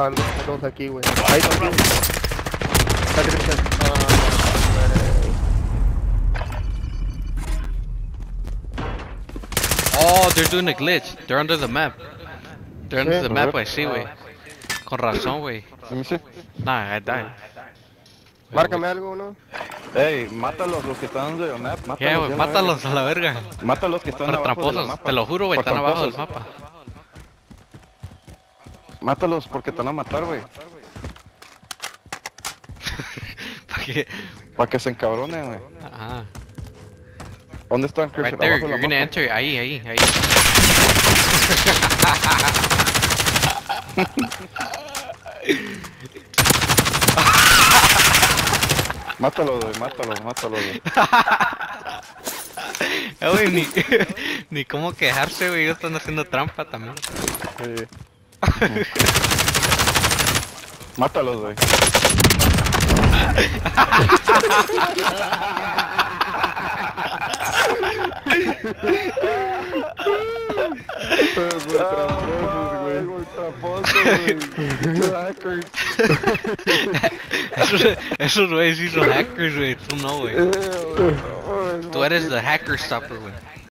Estaban dos, dos aquí, güey. Ahí también. Está derecha. Oh, they're doing a glitch. They're under the map. They're under the map, güey. Sí, güey. Con razón, güey. Nah, I died. Márcame algo, ¿no? Ey, mátalos los que están de map, mátalos. Ya, güey, mátalos a la verga. Mátalos que están Por abajo del tramposos. mapa. Te lo juro, güey, están abajo del mapa. Mátalos porque te van a matar, güey. ¿Para qué? Para que se encabronen, güey. Ajá. ¿Dónde están, Christian? Right there, Abajo you're gonna mapa. enter. Ahí, ahí, ahí. Mátalos, güey, mátalos, mátalos, güey. Eh, güey, ni, ni cómo quejarse, güey. Ellos están haciendo trampa también. Sí. Mátalos, güey. Esos, esos güeyes sí son hackers, güey. Tú no, güey. Tú eres the hacker stopper, güey.